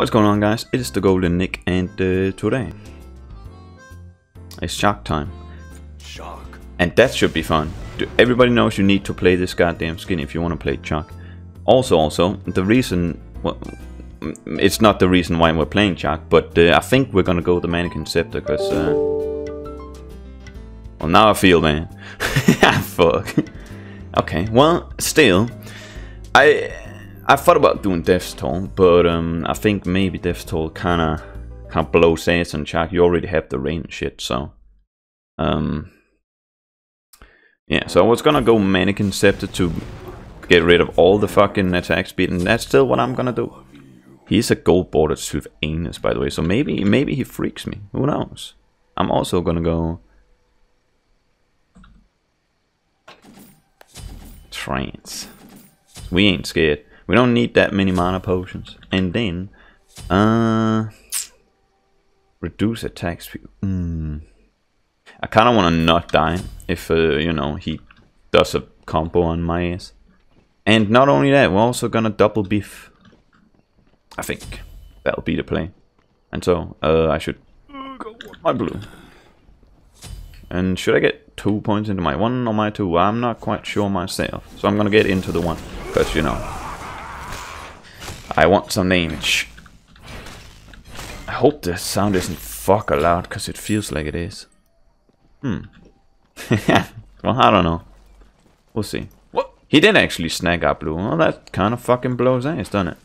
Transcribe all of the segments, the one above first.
What's going on guys? It is the Golden Nick and uh, today it's Chaac time. Chaac. And that should be fun. Do- Everybody knows you need to play this goddamn skin if you want to play Chaac. Also, also, the reason... Well, mm, it's not the reason why we're playing Chaac, but uh, I think we're gonna go the Manikin Scepter, because... Uh, well, now I feel, man. Fuck. okay, well, still... I I thought about doing Death's Toll, but um, I think maybe Death's Toll kinda, kinda blows ass on Chaac. You already have the rain shit, so... Um, yeah, so I was gonna go Manikin Scepter to get rid of all the fucking attack speed, and that's still what I'm gonna do. He's a gold bordered Sylvanus, by the way, so maybe maybe he freaks me. Who knows? I'm also gonna go Trance. We ain't scared. We don't need that many mana potions. And then, uh, reduce attack speed. Mm. I kind of want to not die if, uh, you know, he does a combo on my ass. And not only that, we're also gonna double beef. I think that'll be the play. And so, uh, I should go my blue. And should I get two points into my one or my two? I'm not quite sure myself. So I'm gonna get into the one. Because, you know, I want some damage. I hope the sound isn't fuck loud, because it feels like it is. Hmm. well, I don't know. We'll see. What? He did actually snag up blue. Well, that kind of fucking blows ass, doesn't it?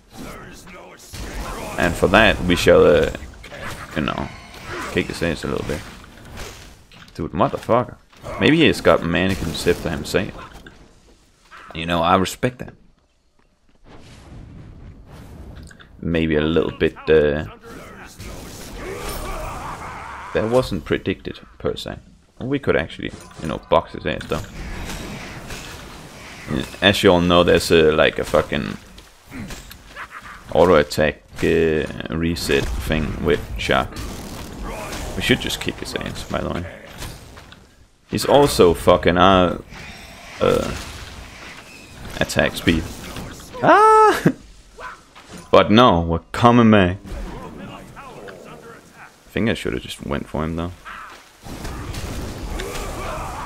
And for that, we shall, uh, you know, kick his ass a little bit. Dude, motherfucker. Maybe he's got manikin scepter himself. You know, I respect that. Maybe a little bit, uh, that wasn't predicted, per se. We could actually, you know, box his ass though. As you all know, there's a, like a fucking auto attack uh, reset thing with Chaac. We should just kick his ass, by the way. He's also fucking uh, uh attack speed. Ah! but no, we're coming back. I think I should have just went for him though.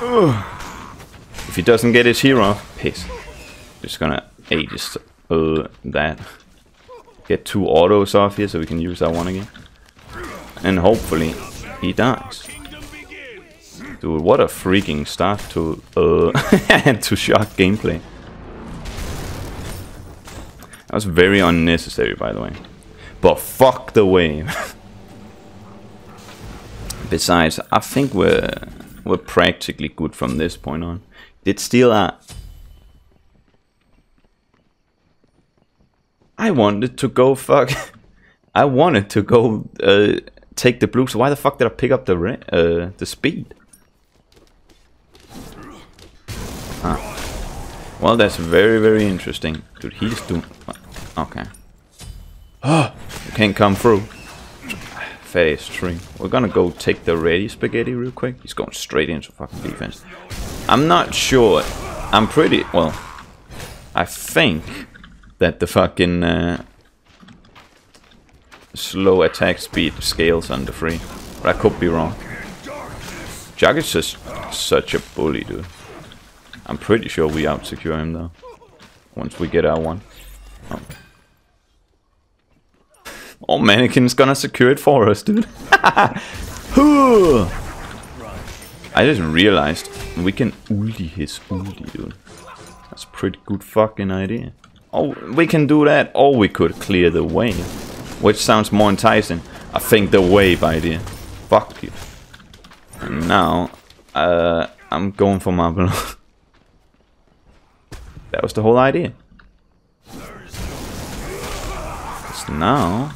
Ugh. If he doesn't get his hero, piss. Just gonna aegis uh, that. Get two autos off here so we can use that one again. And hopefully he dies. Dude, what a freaking start to uh to Chaac gameplay. That was very unnecessary by the way. But fuck the wave. Besides, I think we're we're practically good from this point on. Did steal a I wanted to go fuck I wanted to go uh, take the blue, so why the fuck did I pick up the uh, the speed? Ah. Well, that's very, very interesting. Dude, he's doing... Okay. You can't come through. Fast tree. We're gonna go take the ready spaghetti real quick. He's going straight into fucking defense. I'm not sure. I'm pretty... Well, I think that the fucking... Uh, slow attack speed scales under free. But I could be wrong. Jack is just such a bully, dude. I'm pretty sure we out secure him though. Once we get our one. Oh. Oh manikin's gonna secure it for us, dude. I just realized we can ulti his ulti, dude. That's a pretty good fucking idea. Oh, we can do that, or we could clear the way. Which sounds more enticing. I think the wave idea. Fuck you. And now, uh, I'm going for my blue. that was the whole idea. Now,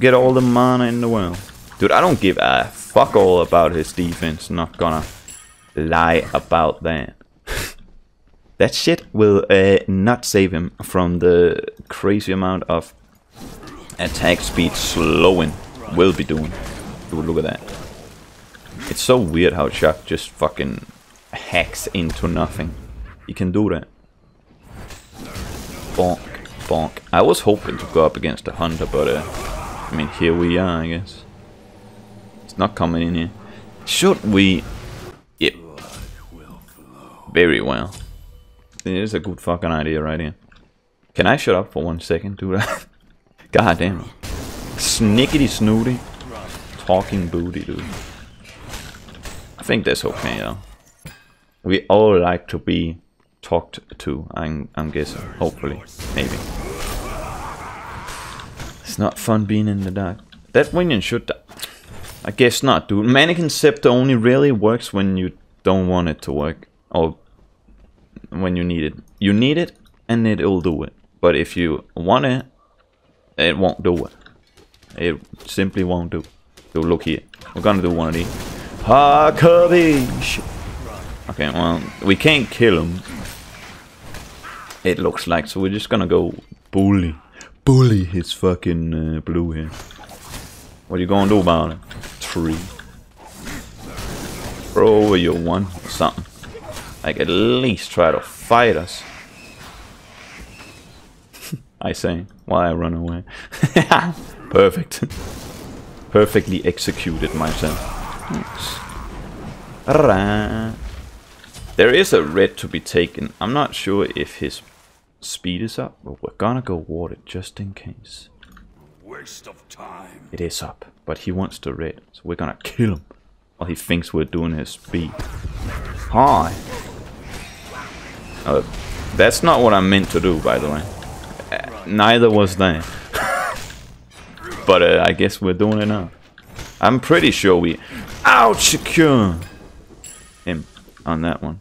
get all the mana in the world. Dude, I don't give a fuck all about his defense. Not gonna lie about that. that shit will uh, not save him from the crazy amount of attack speed slowing will be doing. Dude, look at that. It's so weird how Chaac just fucking hacks into nothing. He can do that. Bonk. bonk. I was hoping to go up against a hunter, but uh, I mean, here we are, I guess. It's not coming in here. Should we? Yep. Very well. It is a good fucking idea right here. Can I shut up for one second, dude? God damn. it! Snickety snooty. Talking booty, dude. I think that's okay, though. We all like to be talked to, I'm, I'm guessing. Hopefully. Maybe. It's not fun being in the dark. That minion should die. I guess not, dude. Manikin Scepter only really works when you don't want it to work. Or when you need it. You need it, and it'll do it. But if you want it, it won't do it. It simply won't do. So look here. We're gonna do one of these. Huckabee! Okay, well, we can't kill him. It looks like, so we're just gonna go bully. Bully his fucking uh, blue here. What are you gonna do about it? Tree. Throw over your one or something. Like, at least try to fight us. I say, why I run away. Perfect. Perfectly executed myself. There is a red to be taken. I'm not sure if his speed is up, but we're gonna go water just in case. Waste of time. It is up, but he wants to red, so we're gonna kill him while he thinks we're doing his speed. Hi. Uh, that's not what I meant to do, by the way. Uh, neither was that. but uh, I guess we're doing it now. I'm pretty sure we out secure him on that one.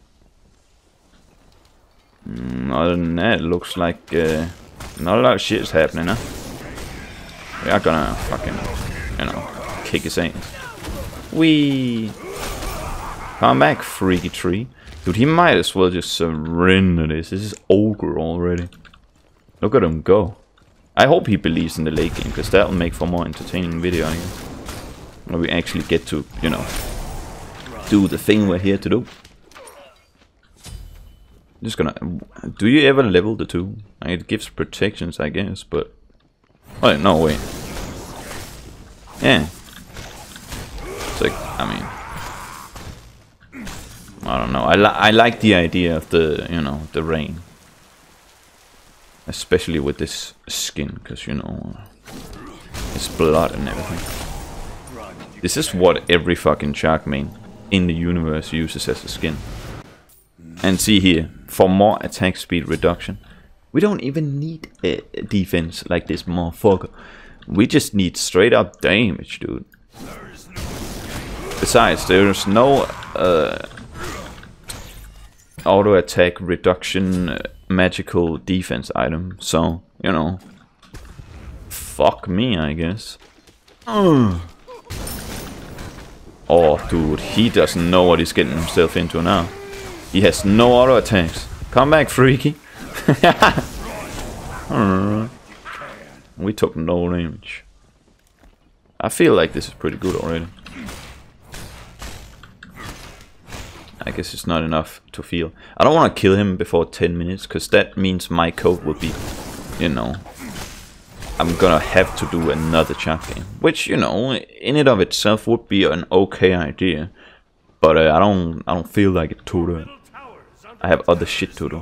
Mm, other than that, it looks like uh, not a lot of shit is happening, huh? We are gonna fucking, you know, kick his ass. We come back, freaky tree. Dude, he might as well just surrender this. This is ogre already. Look at him go. I hope he believes in the late game, because that'll make for more entertaining video, I guess. We actually get to, you know, do the thing we're here to do. Just gonna... Do you ever level the two? It gives protections, I guess, but... Oh, no, wait. Yeah. It's like, I mean... I don't know. I, li I like the idea of the, you know, the rain. Especially with this skin, because, you know, it's blood and everything. This is what every fucking Chaac main in the universe uses as a skin. And see here, for more attack speed reduction, we don't even need a defense like this motherfucker. We just need straight up damage, dude. Besides, there's no uh, auto attack reduction uh, magical defense item, so, you know, fuck me, I guess. Uh. Oh, dude, he doesn't know what he's getting himself into now. He has no auto attacks. Come back, freaky. we took no damage. I feel like this is pretty good already. I guess it's not enough to feel. I don't want to kill him before 10 minutes, because that means my code would be, you know, I'm gonna have to do another chat game. Which, you know, in and of itself would be an okay idea. But uh, I don't I don't feel like it today. I have other shit to do.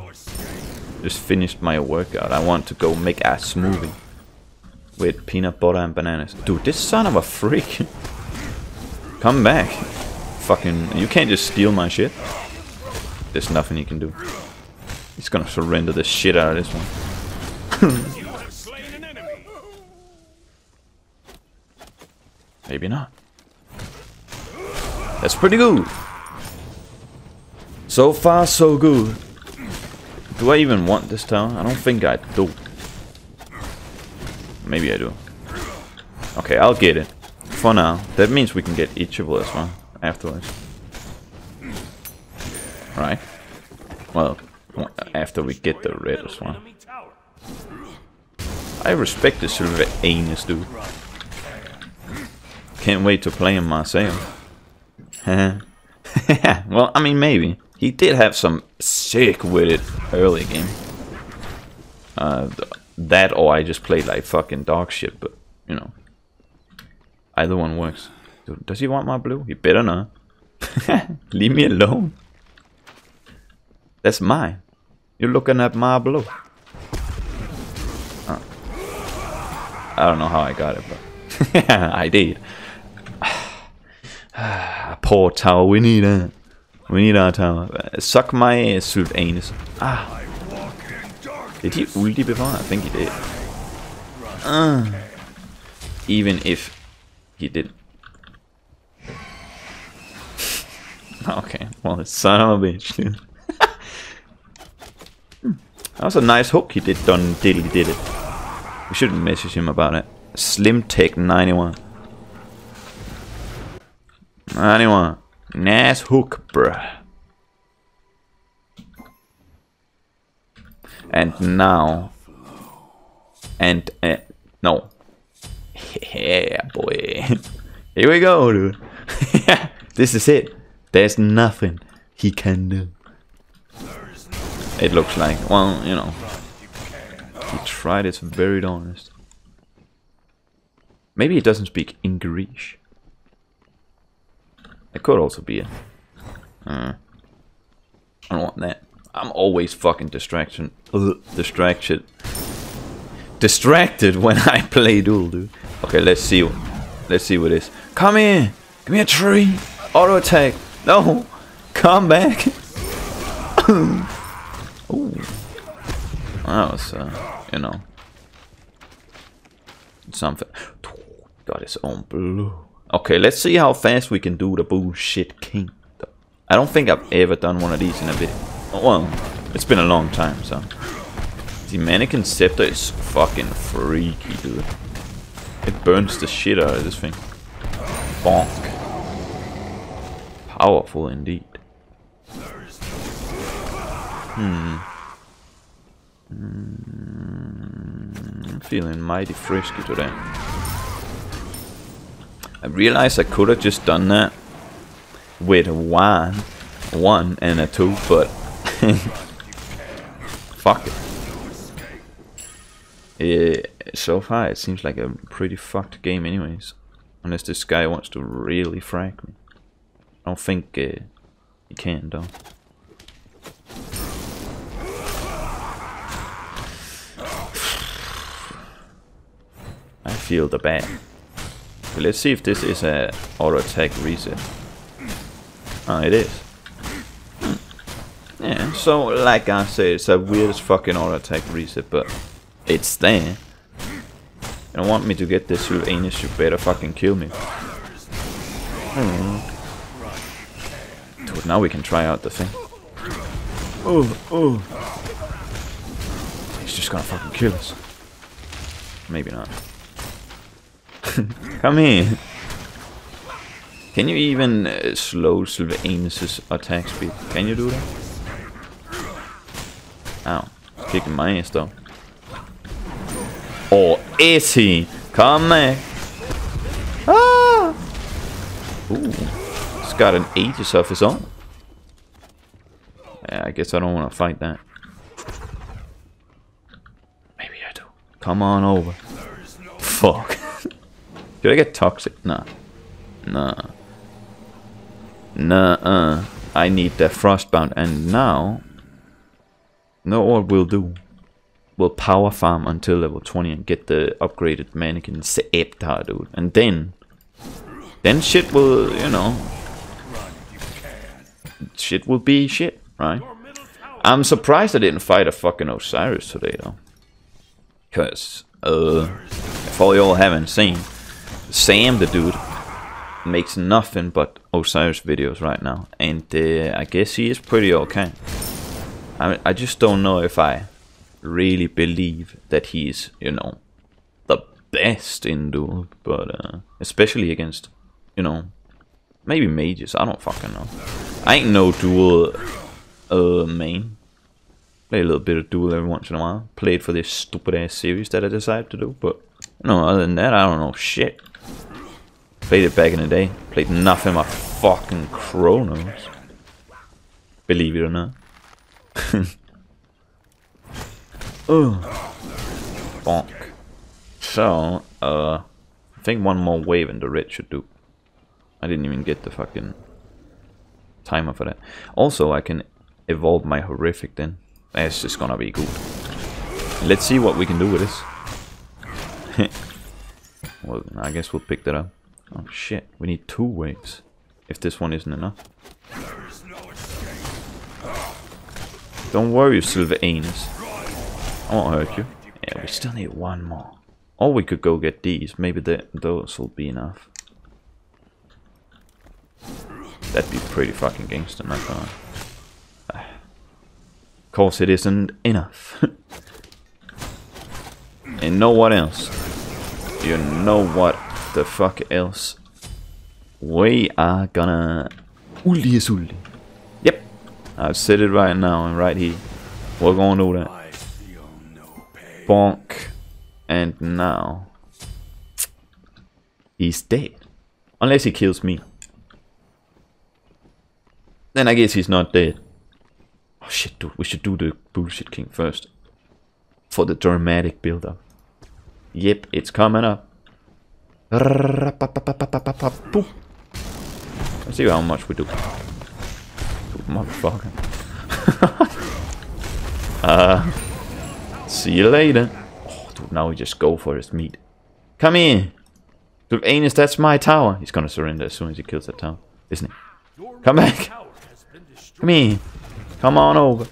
Just finished my workout. I want to go make a smoothie. With peanut butter and bananas. Dude, this son of a freak. Come back. Fucking, you can't just steal my shit. There's nothing you can do. He's gonna surrender the shit out of this one. Maybe not. That's pretty good. So far, so good. Do I even want this tower? I don't think I do. Maybe I do. Okay, I'll get it. For now. That means we can get each of us one afterwards. Right. Well, after we get the red well. I respect the silver anus, dude. Can't wait to play him myself. well, I mean, maybe. He did have some sick with it early game. Uh, that or I just played like fucking dog shit, but you know. Either one works. Dude, does he want my blue? He better not. Leave me alone. That's mine. You're looking at my blue. I don't know how I got it, but I did. Poor tower, we need our tower. Suck my sylph anus. Ah. Did he ulti before? I think he did. Uh, even if he did. okay, well, the son of a bitch, dude. that was a nice hook he did, done diddly did it. We should message him about it. Slim Tech 91. 91. Nice hook, bruh. And now. And. Uh, no. Yeah, boy. Here we go, dude. this is it. There's nothing he can do. It looks like, well, you know. He tried his very honest. Maybe he doesn't speak English. It could also be a. Uh, I don't want that. I'm always fucking distraction. Ugh, distraction. Distracted when I play Duel, dude. Okay, let's see. Let's see what it is. Come here. Give me a tree. Auto attack. No. Come back. Ooh. That was, uh, you know, something. Got his own blue. Okay, let's see how fast we can do the bullshit king. I don't think I've ever done one of these in a video. Well, it's been a long time, so. The manikin scepter is fucking freaky, dude. It burns the shit out of this thing. Bonk. Powerful indeed. Hmm. Mm, I'm feeling mighty frisky today. I realized I could have just done that with one, one and a two, but fuck it. Yeah, so far it seems like a pretty fucked game anyways. Unless this guy wants to really frag me. I don't think uh, he can though. I feel the bad. Okay, let's see if this is a auto attack reset. Oh, it is. Yeah, so like I said, it's a weird as fucking auto attack reset, but it's there. You don't want me to get this through anus, you better fucking kill me. Hmm. Dude, now we can try out the thing. Oh, oh. He's just gonna fucking kill us. Maybe not. Come here. Can you even uh, slow Sylvanus' attack speed? Can you do that? Ow. Kicking my ass though. Or is he? Come back. Ah! Ooh. He's got an Aegis of his own. Yeah, I guess I don't want to fight that. Maybe I do. Come on over. Fuck. Did I get toxic? Nah. Nah. Nah, uh. I need the frostbound and now... No what we'll do. We'll power farm until level 20 and get the upgraded manikin Scepter, dude. And then... Then shit will, you know... Shit will be shit, right? I'm surprised I didn't fight a fucking Osiris today, though. Because, uh... If all y'all haven't seen... Sam, the dude, makes nothing but Osiris videos right now, and uh, I guess he is pretty okay. I I just don't know if I really believe that he's you know the best in duel, but uh, especially against you know maybe mages. I don't fucking know. I ain't no duel uh, main. Play a little bit of duel every once in a while. Played for this stupid ass series that I decided to do, but you know, other than that, I don't know shit. Played it back in the day. Played nothing but fucking Chronos. Believe it or not. oh. Bonk. So, uh, I think one more wave and the red should do. I didn't even get the fucking timer for that. Also, I can evolve my horrific then. That's just gonna be good. Let's see what we can do with this. well, I guess we'll pick that up. Oh shit, we need two waves. If this one isn't enough. No. Don't worry, Silver Anus. I won't hurt you. Yeah, we still need one more. Or we could go get these. Maybe the, those will be enough. That'd be pretty fucking gangster, not gonna. Of course, it isn't enough. and know what else? You know what the fuck else? We are gonna. Ulli is ulli. Yep. I've said it right now and right here. We're gonna do that. No. Bonk. And now. He's dead. Unless he kills me. Then I guess he's not dead. Oh shit, dude. We should do the bullshit king first. For the dramatic build up. Yep, it's coming up. Let's see how much we do. Motherfucker. uh, see you later. Oh, dude, now we just go for his meat. Come here. Dude, Anus, that's my tower. He's gonna surrender as soon as he kills that tower, isn't he? Come back. Come here. Come on over.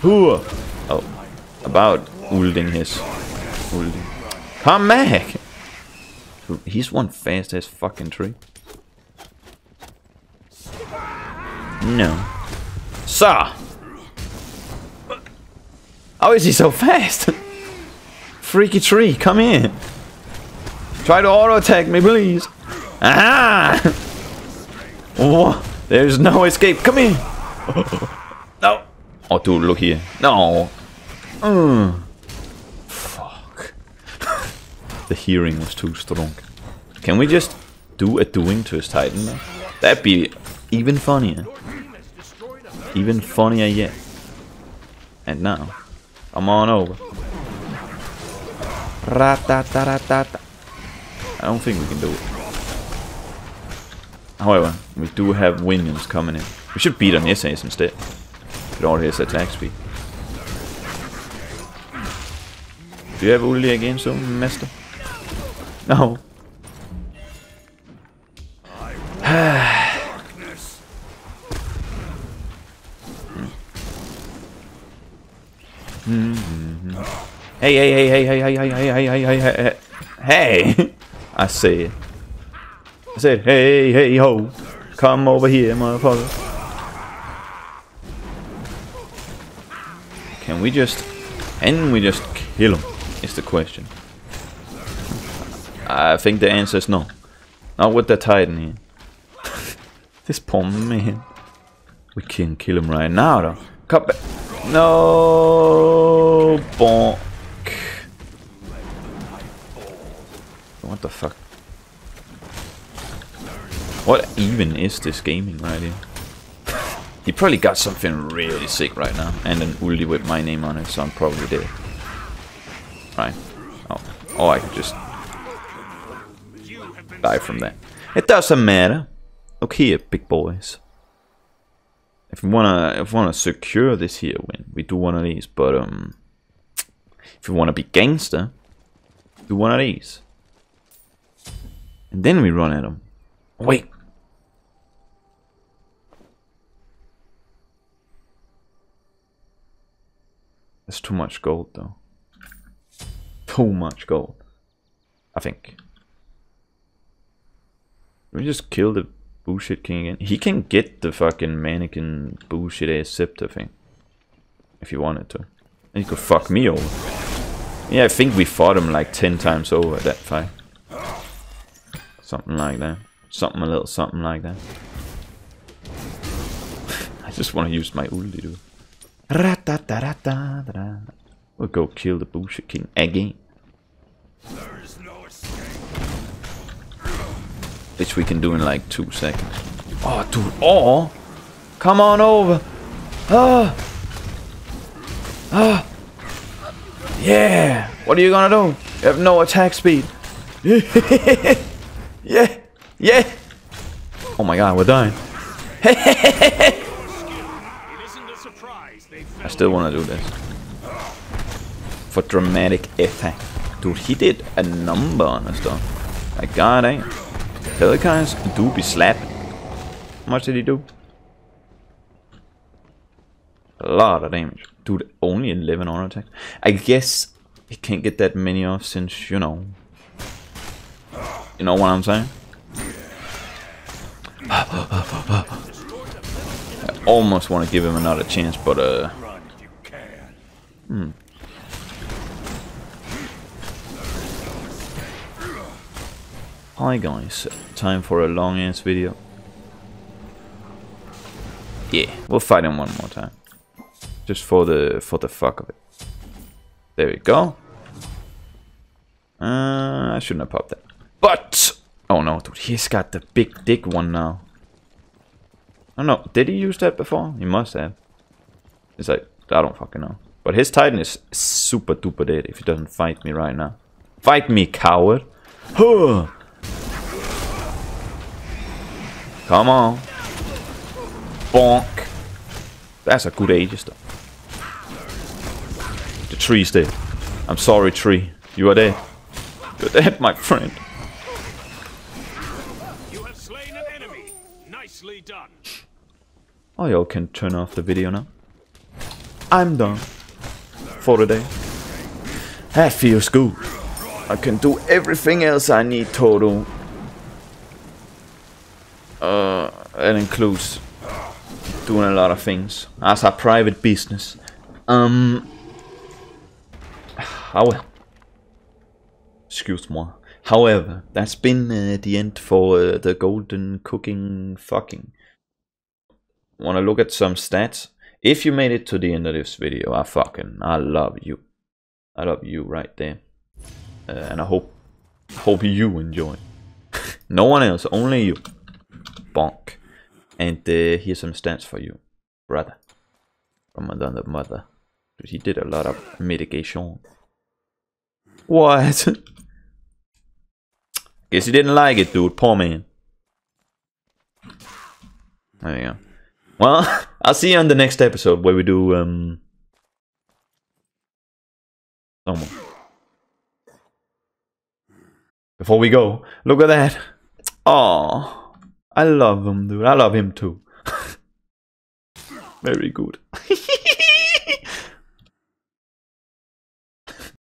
Hooah. Oh, about ulding his. Ulding. Come back. He's one fast ass fucking tree. No. Sir! How is he so fast? Freaky tree, come here. Try to auto attack me, please. Ah! Oh, there's no escape. Come here. No. Oh, dude, look here. No. Mm. Fuck. The hearing was too strong. Can we just do a doing to his titan now? That'd be even funnier. Even funnier yet. And now, I'm on over. Ra-ta-ta-ra-ta-ta. I don't think we can do it. However, we do have minions coming in. We should beat on essays instead. Get all his attack speed. Do you have Uli again soon, master? No. Darkness. Hey, hey, hey, hey, hey, hey, hey, hey, hey, hey, hey, hey, hey. I said. I said, hey, hey, ho. Come over here, motherfucker. Can we just... Can we just kill him? Is the question. I think the answer is no. Not with the Titan here. this poor man. We can kill him right now, though. Come back. No, bonk. What the fuck? What even is this gaming right here? He probably got something really sick right now, and an ulti with my name on it, so I'm probably dead. Right. Oh, oh, I could just die from that. It doesn't matter. Look here, big boys. If we wanna, if we wanna secure this here win, we do one of these. But um, if we wanna be gangster, do one of these, and then we run at them. Wait. That's too much gold, though. Too much gold. I think. We just kill the bullshit king again. He can get the fucking manikin bullshit ass scepter thing. If he wanted to. And he could fuck me over. Yeah, I think we fought him like 10 times over that fight. Something like that. Something a little something like that. I just want to use my ulti, dude. We'll go kill the bullshit king again. There Which we can do in like two seconds. Oh, dude. Oh! Come on over! Ah! Ah! Yeah! What are you gonna do? You have no attack speed. yeah, yeah. Oh my god, we're dying. It isn't a surprise they I still want to do this. For dramatic effect. Dude, he did a number on us though. Like, god damn. Pelicans do be slapping. How much did he do? A lot of damage. Dude, only 11 on attack. I guess he can't get that many off since, you know. You know what I'm saying? I almost want to give him another chance, but uh, run if you can. Hi guys, time for a long ass video. Yeah, we'll fight him one more time. Just for the for the fuck of it. There we go. Uh, I shouldn't have popped that. But oh no, dude, he's got the big dick one now. I don't know. Did he use that before? He must have. It's like I don't fucking know. But his Titan is super duper dead if he doesn't fight me right now. Fight me, coward. Huh. Come on. Bonk. That's a good Aegis though. The tree's dead. I'm sorry, tree. You are dead. You're dead, my friend. You have slain an enemy. Nicely done. Oh, y'all can turn off the video now. I'm done. For the day. That feels good. I can do everything else I need total. Uh, includes doing a lot of things as a private business. Um, how? Excuse me. However, that's been uh, the end for uh, the golden cooking fucking. Want to look at some stats? If you made it to the end of this video, I fucking I love you. I love you right there, uh, and I hope hope you enjoy. no one else, only you. Bonk. And uh, here's some stats for you, brother. From another mother. Dude, he did a lot of mitigation. What? Guess he didn't like it, dude. Poor man. There you go. Well, I'll see you on the next episode where we do um someone. Before we go, look at that. Oh, I love him, dude. I love him too. Very good.